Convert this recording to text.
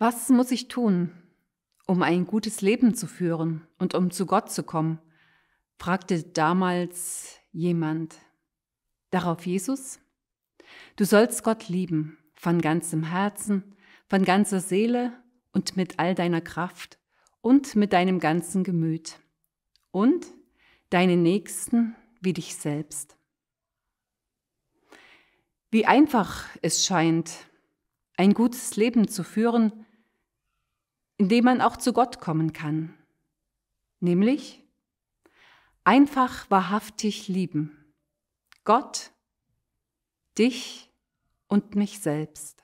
Was muss ich tun, um ein gutes Leben zu führen und um zu Gott zu kommen? fragte damals jemand. Darauf Jesus, du sollst Gott lieben von ganzem Herzen, von ganzer Seele und mit all deiner Kraft und mit deinem ganzen Gemüt und deine Nächsten wie dich selbst. Wie einfach es scheint, ein gutes Leben zu führen, in dem man auch zu Gott kommen kann, nämlich einfach wahrhaftig lieben, Gott, dich und mich selbst.